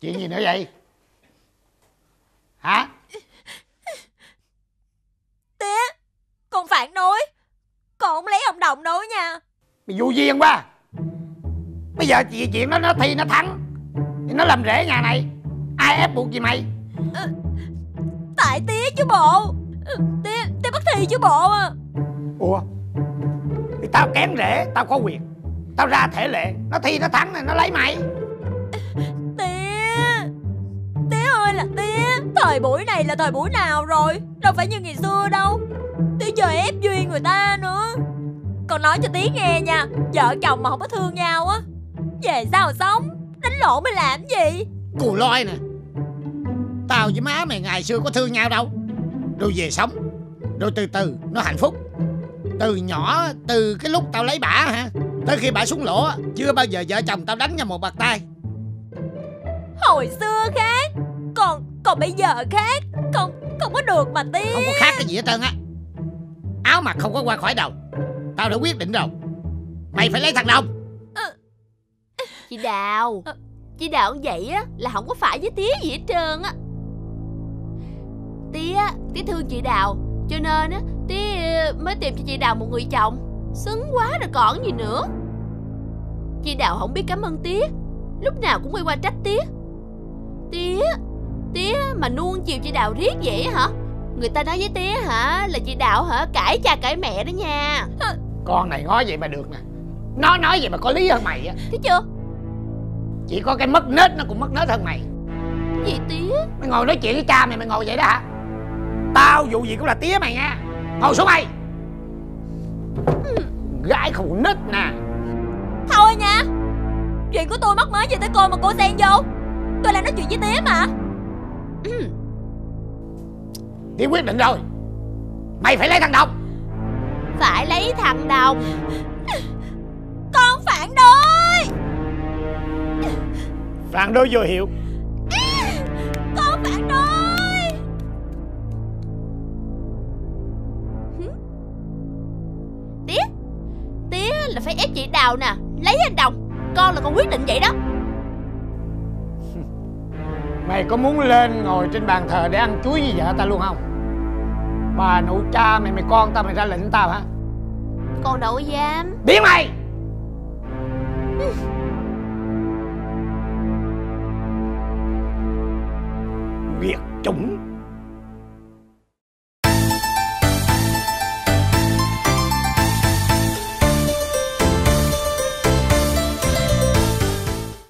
chuyện gì nữa vậy? Hả? Tía Con phản đối. Con không lấy ông Đồng đâu nha. Mày vô duyên quá. Bây giờ chuyện chuyện đó nó thi nó thắng. Thì nó làm rễ nhà này. Ai ép buộc gì mày? Tại tía chứ bộ. Tía, tía bắt thi chứ bộ à ủa? Thì tao kén rễ tao có quyền. Tao ra thể lệ. Nó thi nó thắng này nó lấy mày Thời buổi này là thời buổi nào rồi? Đâu phải như ngày xưa đâu. Tía giờ ép duyên người ta nữa. Con nói cho tía nghe nha Vợ chồng mà không có thương nhau á Về sao sống? Đánh lộn mới làm gì? Cù loi nè. Tao với má mày ngày xưa có thương nhau đâu. Rồi về sống rồi từ từ nó hạnh phúc. Từ nhỏ từ cái lúc tao lấy bả hả tới khi bả xuống lỗ chưa bao giờ vợ chồng tao đánh nhau một bạc tay. Hồi xưa khác Còn bây giờ khác. Không không có được mà tía không có khác cái gì hết trơn á. Áo mặc không có qua khỏi đầu. Tao đã quyết định rồi. Mày phải lấy thằng đông Chị Đào. Ờ. Chị Đào vậy á Là không có phải với tía gì hết trơn á. Tía Tía thương chị Đào. Cho nên á Tía ờ, mới tìm cho chị Đào một người chồng. Xứng quá rồi còn gì nữa. Chị Đào không biết cảm ơn tía. Lúc nào cũng quay qua trách tía. Tía Tía mà nuông chiều chị Đào riết vậy hả? Người ta nói với tía hả Là chị Đào hả cãi cha cãi mẹ đó nha. Con này ngó vậy mà được nè. Nó nói vậy mà có lý hơn mày á. Thấy chưa? Chỉ có cái mất nết nó cũng mất nết hơn mày. Gì tía? Mày ngồi nói chuyện với cha mày mày ngồi vậy đó hả? Tao vụ gì cũng là tía mày nha. Ngồi xuống mày gái khổ nết nè. Thôi nha. Chuyện của tôi mắc mới gì tới cô mà cô xen vô. Tôi đang nói chuyện với tía mà tía quyết định rồi. Mày phải lấy thằng đông Phải lấy thằng Đồng Con phản đối phản đối vô hiệu. Con phản đối Tía Tía là phải ép chị Đào nè. Lấy anh Đồng Con là con quyết định vậy đó mày có muốn lên ngồi trên bàn thờ để ăn chuối với vợ tao luôn không? Bà nội cha mày mày con tao mày ra lệnh tao hả? Con đâu dám. Biến mày! Nguyệt chủng